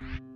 you